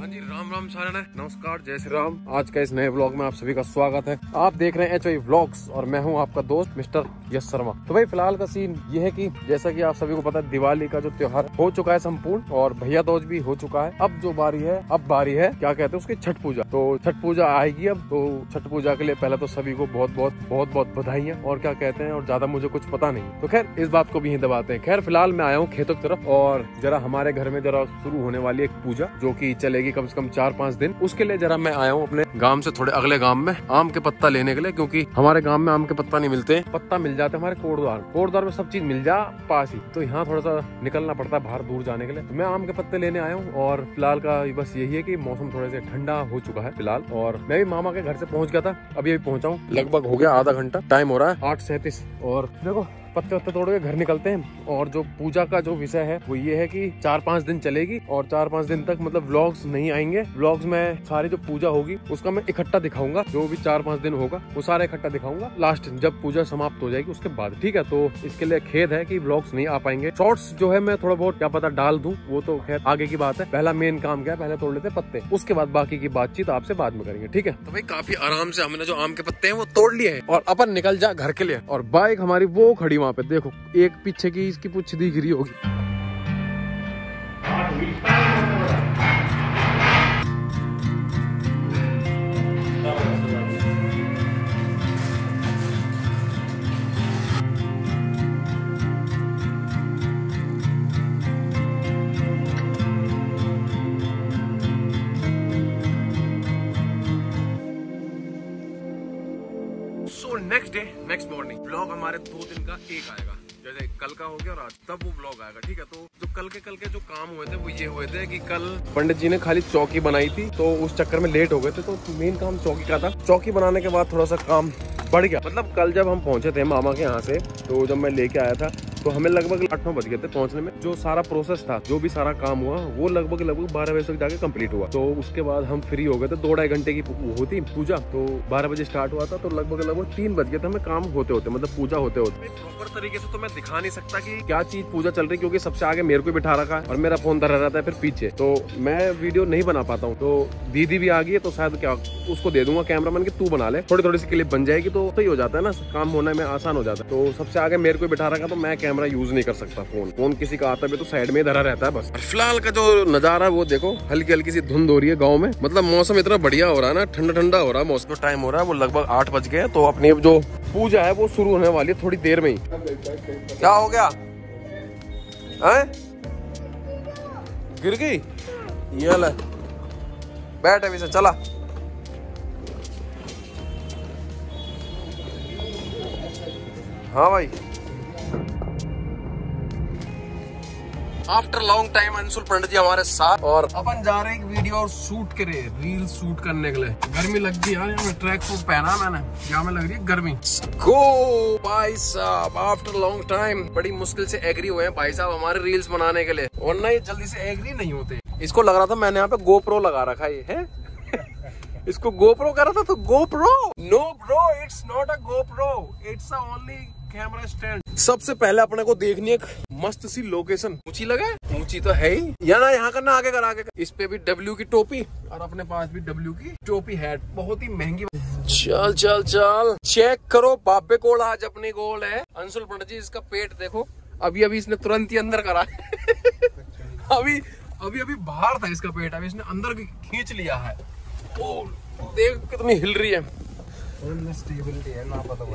हाँ जी, राम राम सारण नमस्कार, जय श्री राम। आज का इस नए ब्लॉग में आप सभी का स्वागत है। आप देख रहे हैं एच व्लॉग्स और मैं हूँ आपका दोस्त, मिस्टर यश शर्मा। तो भाई, फ़िलहाल का सीन ये है कि जैसा कि आप सभी को पता है, दिवाली का जो त्योहार हो चुका है संपूर्ण और भैया दोज भी हो चुका है। अब जो बारी है, अब बारी है, क्या कहते हैं उसकी, छठ पूजा। तो छठ पूजा आएगी अब तो छठ पूजा के लिए पहले तो सभी को बहुत बहुत बहुत बहुत बधाई है और क्या कहते हैं, और ज़्यादा मुझे कुछ पता नहीं तो खैर, इस बात को भी दबाते हैं। खैर, फ़िलहाल मैं आया हूँ खेतों की तरफ़ और जरा हमारे घर में जरा शुरू होने वाली एक पूजा, जो की चलेगी लगेगी कम से कम चार पाँच दिन। उसके लिए जरा मैं आया हूँ अपने गाँव से थोड़े अगले गाँव में, आम के पत्ता लेने के लिए, क्योंकि हमारे गाँव में आम के पत्ता नहीं मिलते। पत्ता मिल जाते हमारे कोटद्वार। कोटद्वार में सब चीज़ मिल जा पास ही। तो यहाँ थोड़ा सा निकलना पड़ता है बाहर दूर जाने के लिए। तो मैं आम के पत्ते लेने आया हूँ, और फ़िलहाल का बस यही है की मौसम थोड़े से ठंडा हो चुका है फ़िलहाल। और मैं भी मामा के घर से पहुँच गया था, अभी अभी पहुँचा हूँ। लगभग हो गया आधा घंटा। टाइम हो रहा है आठ सैंतीस। और देखो पत्ते वत्ते तोड़ के घर निकलते हैं। और जो पूजा का जो विषय है, वो ये है कि चार पाँच दिन चलेगी और चार पाँच दिन तक मतलब व्लॉग्स नहीं आएँगे। व्लॉग्स में सारी जो पूजा होगी, उसका मैं इकट्ठा दिखाऊँगा। जो भी चार पाँच दिन होगा, वो सारा इकट्ठा दिखाऊँगा। लास्ट जब पूजा समाप्त हो जाएगी, उसके बाद, ठीक है? तो इसके लिए खेद है की ब्लॉग्स नहीं आ पाएँगे। शॉर्ट्स जो है, मैं थोड़ा बहुत, क्या पता, डाल दू। वो तो खैर आगे की बात है। पहला मेन काम क्या है? पहले तोड़ लेते पत्ते। उसके बाद बाकी की बातचीत आपसे बाद में करेंगे, ठीक है? तो भाई, काफ़ी आराम से हमने जो आम के पत्ते हैं, वो तोड़ लिए हैं। और अपन निकल जा घर के लिए। और बाइक हमारी वो खड़ी वहाँ पे। देखो एक पीछे की इसकी पूछ दिख रही होगी। Next day next morning blog हमारे दो दिन का एक आएगा। जैसे कल का हो गया और आज। तब वो ब्लॉग आएगा, ठीक है? तो जो कल के कल के जो काम हुए थे, वो ये हुए थे कि कल पंडित जी ने खाली चौकी बनाई थी तो उस चक्कर में लेट हो गए थे तो मेन काम चौकी का था। चौकी बनाने के बाद थोड़ा सा काम बढ़ गया। मतलब कल जब हम पहुँचे थे मामा के यहाँ से तो जब मैं लेके आया था तो हमें लगभग आठ नौ बज गए थे पहुँचने में। जो सारा प्रोसेस था जो भी सारा काम हुआ वो लगभग लगभग बारह बजे तक जाके कंप्लीट हुआ। तो उसके बाद हम फ्री हो गए थे दो ढाई घंटे की होती पूजा। तो बारह बजे स्टार्ट हुआ था तो लगभग लगभग तीन बज गए थे हमें काम होते होते मतलब पूजा होते होते। प्रॉपर तरीके से तो मैं दिखा नहीं सकता की क्या चीज़ पूजा चल रही क्योंकि सबसे आगे मेरे को बिठा रखा है और मेरा फ़ोन धरा रहता है फिर पीछे। तो मैं वीडियो नहीं बना पाता हूँ। तो दीदी भी आ गई है तो शायद क्या उसको दे दूँगा कैमरा मैन की तू बना ले। थोड़ी थोड़ी सी क्लिप बन जाएगी तो सही हो जाता है ना। काम होने में आसान हो जाता है। तो सबसे आगे मेरे को बिठा रखा तो मैं कैमरा यूज़ नहीं कर सकता फ़ोन फ़ोन किसी का आता भी तो साइड में धरा रहता है बस। फ़िलहाल का जो नज़ारा वो देखो, हल्की हल्की सी धुंध हो रही है गाँव में। मतलब मौसम इतना बढ़िया हो रहा है ना, ठंडा ठंडा हो रहा है मौसम। टाइम हो रहा है वो लगभग आठ बज गए तो अपनी जो पूजा है वो शुरू होने वाली है थोड़ी देर में ही। क्या हो गया? है? गिर गई? ये ले। बैठ अभी से, चला। हाँ भाई। After long time Anshul Pandit ji हमारे साथ। और अपन जा रहे हैं एक वीडियो शूट करे रील शूट करने के लिए। गर्मी लग गई यार यहाँ ट्रैक सूट पहना मैंने। यहाँ में लग रही है गर्मी। गो भाई साहब आफ्टर लॉन्ग टाइम बड़ी मुश्किल से एग्री हुए हैं भाई साहब हमारे रील्स बनाने के लिए। वरना ये जल्दी से एग्री नहीं होते। इसको लग रहा था मैंने यहाँ पे गोप्रो लगा रखा है है? इसको गोप्रो करा था तो GoPro no bro it's not a GoPro it's a only camera stand सबसे पहले अपने को देखनी एक मस्त सी लोकेशन ऊँची लगे? ऊँची तो है ही। या ना यहाँ करना आगे कर आगे कर। इस पे भी डब्ल्यू की टोपी और अपने पास भी डब्ल्यू की टोपी है। बहुत ही महँगी। चल चल चल। चेक करो बाबे गोल आज अपनी गोल है। अंशुल पंडित जी इसका पेट देखो। अभी अभी इसने तुरंत ही अंदर करा। अभी अभी अभी बाहर था इसका पेट। अभी इसने अंदर खींच लिया है। ओ देख कितनी हिल रही है।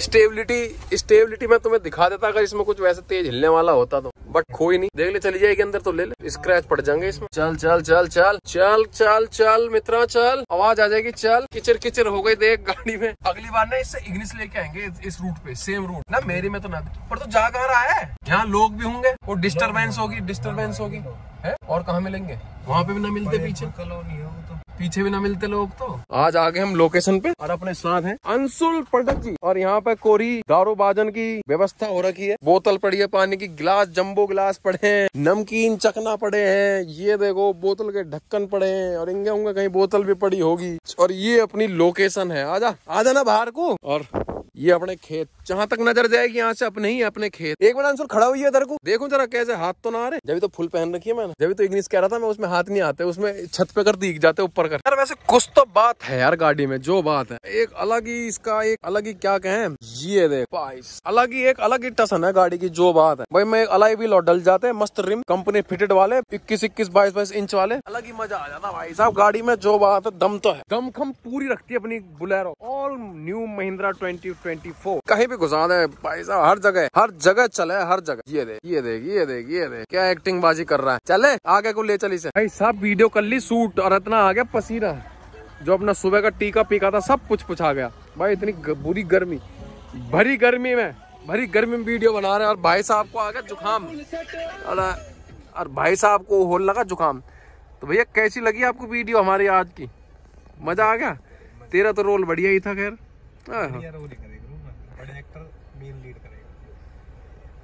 स्टेबिलिटी स्टेबिलिटी मैं तुम्हें दिखा देता अगर इसमें कुछ वैसे तेज हिलने वाला होता तो। बट कोई नहीं। देख ले, चली जाएगी अंदर तो ले ले। स्क्रैच पड़ जाएँगे इसमें। चल चल चल चल। चल चल चल, मित्रा, चल। आवाज़ आ जाएगी, चल। किचर किचर हो गई देख गाड़ी में। अगली बार ना इससे इग्निस लेके आएँगे इस रूट पे सेम रूट ना मेरी में तो ना। पर तो जा कहा रहा है? यहाँ लोग भी होंगे। वो डिस्टर्बेंस होगी डिस्टर्बेंस होगी। है? और कहाँ मिलेंगे? वहाँ पे भी ना मिलते पीछे। कॉलोनी हो तो पीछे भी ना मिलते लोग तो। आज आ गए हम लोकेशन पे और अपने साथ हैं अंशुल पटक जी। और यहाँ पे कोरी दारू बाजन की व्यवस्था हो रखी है। बोतल पड़ी है पानी की, गिलास, जम्बो गिलास पड़े हैं, नमकीन चकना पड़े हैं। ये देखो, बोतल के ढक्कन पड़े हैं और इंगे उंगे कहीं बोतल भी पड़ी होगी। और ये अपनी लोकेशन है। आजा आजा ना बाहर को। और ये अपने खेत, जहाँ तक नज़र जाएगी, यहाँ से अपने ही अपने खेत। एक मिनट अंशुल खड़ा हुई है इधर को। देखो जरा कैसे हाथ तो ना आ रहे जब तो फुल पहन रखी है मैंने। जब तो इंग्लिश कह रहा था मैं, उसमें हाथ नहीं आते, उसमें छत पे कर दिख जाते ऊपर कर। यार वैसे कुछ तो बात है यार गाड़ी में, जो बात है। एक अलग ही इसका एक अलग ही क्या कहे? ये देख पाइस अलग ही एक अलग ही टसन है गाड़ी की, जो बात है। भाई, मैं एक अलाई भी डल जाते हैं, मस्त रिम कंपनी फिटेड वाले इक्कीस इक्कीस बाईस बाईस इंच वाले। अलग ही मज़ा आ जाता भाई साहब, गाड़ी में जो बात है, दम तो है। दम खम पूरी रखती है अपनी Bolero. All new Mahindra twenty twenty four. कहीं भी घुसा दे भाई साहब हर जगह हर जगह चले हर जगह। ये देख ये देख ये देख ये देख क्या एक्टिंग बाजी कर रहा है। चले आगे को ले चली से। भाई साहब वीडियो कर ली सूट और इतना आ गया पसीना। जो अपना सुबह का टीका पीका था सब कुछ पुछा गया। भाई इतनी बुरी गर्मी भरी गर्मी में भरी गर्मी में वीडियो बना रहे हैं और भाई साहब को आ गया जुकाम और, और भाई साहब को हो लगा जुकाम तो भैया कैसी लगी आपको वीडियो हमारी आज की? मज़ा आ गया? तेरा तो रोल बढ़िया ही था खैर।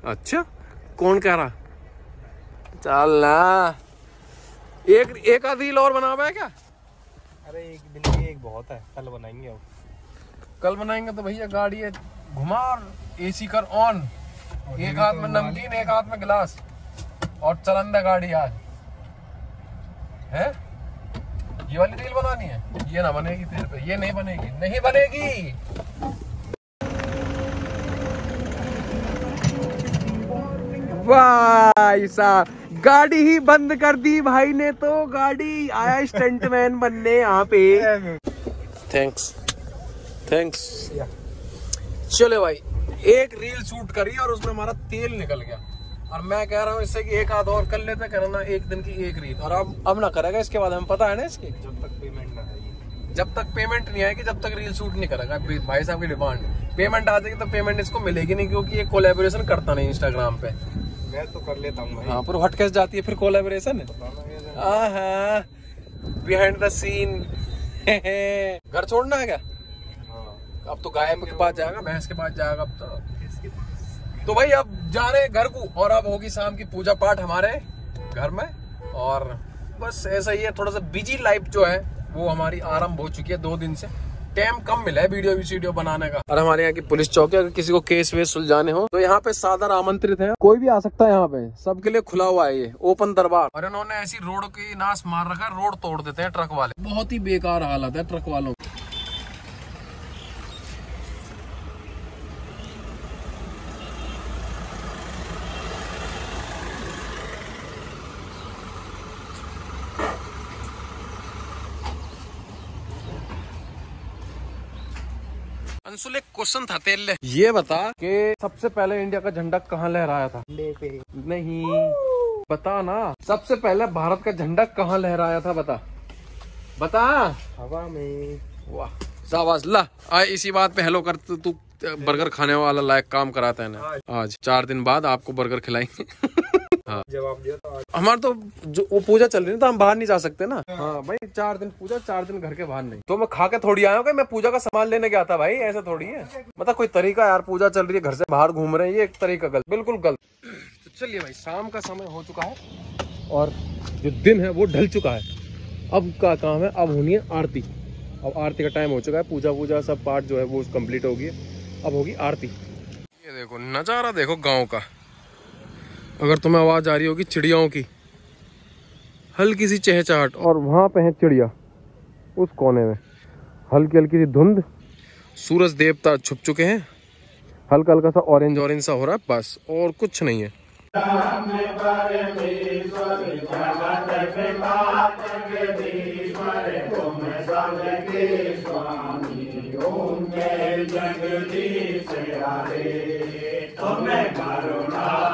अच्छा कौन कह रहा? चल ना। एक एक आध और बना हुआ है क्या? अरे एक दिन की एक बहुत है। कल बनाएँगे अब। कल बनाएँगे तो भैया गाड़ी है। घुमा और एसी कर ऑन एक हाथ में नमकीन एक हाथ में गिलास। और चलन दे गाड़ी आज। है? ये वाली रील बनानी है? ये ना बनेगी तेरे पे ये नहीं बनेगी। नहीं बनेगी। भाई साहब। गाड़ी ही बंद कर दी भाई ने तो गाड़ी। आया स्टंटमैन बनने यहाँ पे। थैंक्स थैंक्स चले भाई एक रील शूट करी और उसमें हमारा तेल निकल गया। और मैं कह रहा हूँ इससे कि एक आध और कर लेते करना एक दिन की एक रील और अब अब ना करेगा इसके बाद हमें पता है ना इसकी? जब तक पेमेंट ना आएगी। जब तक पेमेंट नहीं आएगी जब तक रील शूट नहीं करेगा। भाई साहब की डिमांड पेमेंट आ जाएगी तो पेमेंट इसको मिलेगी नहीं क्योंकि ये कोलेबोरेशन करता नहीं इंस्टाग्राम पे। मैं तो कर लेता हूँ हाँ पर हट कैसे जाती है फिर कोलेबोरेशन बिहाइंड द सीन घर छोड़ना है क्या? हाँ। अब तो गाय के पास जाएगा भैंस के पास जाएगा अब तो। तो भाई अब जा रहे हैं घर को और अब होगी शाम की पूजा पाठ हमारे घर में। और बस ऐसा ही है थोड़ा सा बिज़ी लाइफ जो है वो हमारी आरंभ हो चुकी है दो दिन से। टाइम कम मिला है वीडियो वीडियो बनाने का। और हमारे यहाँ की पुलिस चौकी अगर किसी को केस वेस सुलझाने हो तो यहाँ पे साधन आमंत्रित है। कोई भी आ सकता है यहाँ पे। सबके लिए खुला हुआ है ये ओपन दरबार। और इन्होंने ऐसी रोड की नाश मार रखा है रोड तोड़ देते हैं ट्रक वाले। बहुत ही बेकार हालत है ट्रक वालों की अंशुल एक क्वेश्चन था तेरे लिए ये बता कि सबसे पहले इंडिया का झंडा कहाँ लहराया था? पे। नहीं। बता ना सबसे पहले भारत का झंडा कहाँ लहराया था बता? बता। हवा में। वाह शाबाश। ला आए इसी बात पे हेलो कर तू तू बर्गर खाने वाला लायक काम कराता है ना? आज। चार दिन बाद आपको बर्गर खिलाएँगे। जवाब दिया तो हमारा तो जो वो पूजा चल रही है तो हम बाहर नहीं जा सकते ना। हाँ भाई चार दिन पूजा चार दिन घर के बाहर नहीं। तो मैं खा के थोड़ी आया हूँ मैं पूजा का सामान लेने गया था भाई ऐसा थोड़ी है। मतलब कोई तरीका यार पूजा चल रही है घर से बाहर घूम रहे हैं ये एक तरीका गलत बिल्कुल गलत। तो चलिए भाई शाम का समय हो चुका है और जो दिन है वो ढल चुका है। अब का काम है अब होनी है आरती। अब आरती का टाइम हो चुका है पूजा पूजा सब पार्ट जो है वो कंप्लीट होगी। अब होगी आरती। ये देखो नज़ारा देखो गाँव का। अगर तुम्हें आवाज़ आ रही होगी चिड़ियाओं की। हल्की सी चहचहाट। और वहाँ पे है चिड़िया उस कोने में। हल्की हल्की सी धुंध। सूरज देवता छुप चुके हैं। हल्का हल्का सा ऑरेंज ऑरेंज सा हो रहा है बस और कुछ नहीं है। ई,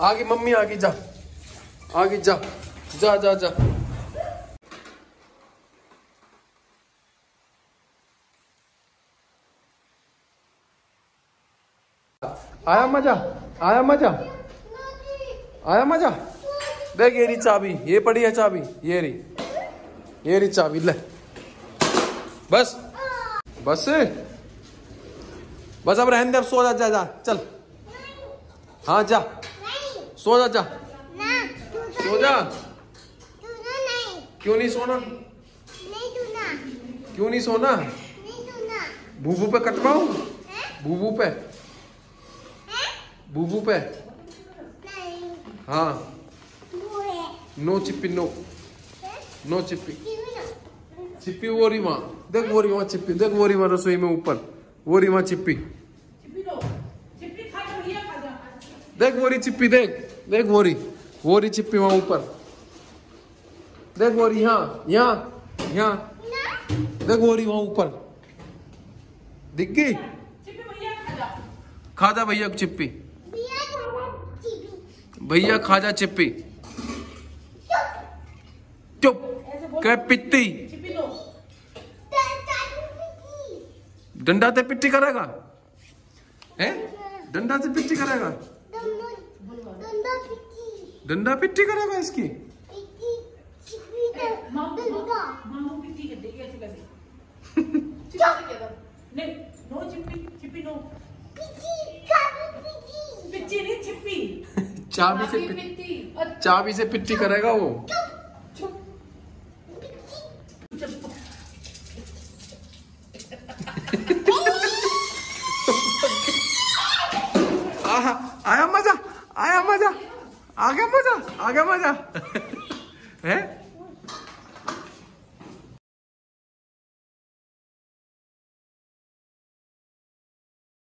आगे मम्मी, आगे जा। आगे जा। जा जा जा। आया मज़ा? आया मज़ा? आया मज़ा? देख, ये चाबी। ये पड़ी है चाबी। ये रही। ये रही चाबी। ले। बस। बस। बस अब रहने दे, अब सो जा जा जा, चल। हाँ जा। सो जा जा। सो जा। क्यों नहीं सोना? क्यों नहीं सोना? भूबू पे हैं भूबू पे। भूबू पे। हाँ। नो चिप्पी, नो। नो चिप्पी। चिप्पी वो रही देख वो रही चिप्पी देख वो रही रसोई में ऊपर. वो रही चिप्पी देख वो चिप्पी देख. देख वो रही वो रही चिप्पी वहाँ ऊपर. देख वो रही यहाँ यहाँ यहाँ. देख वो रही वहाँ ऊपर. दिख? गई खा जा. भैया चिप्पी. भैया खा जा चिप्पी. चुप. कह पित्ती. डंडा से पिट्टी करेगा? डंडा से पिट्टी करेगा? डंडा पिट्टी करेगा इसकी? चाबी से चाबी से पिट्टी करेगा वो। आहा, आया मज़ा आया मज़ा आ गया मज़ा आ गया मज़ा है